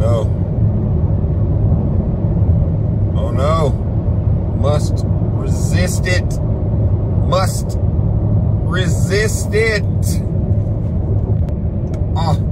no. Oh no. Must resist it. Must resist it. Oh.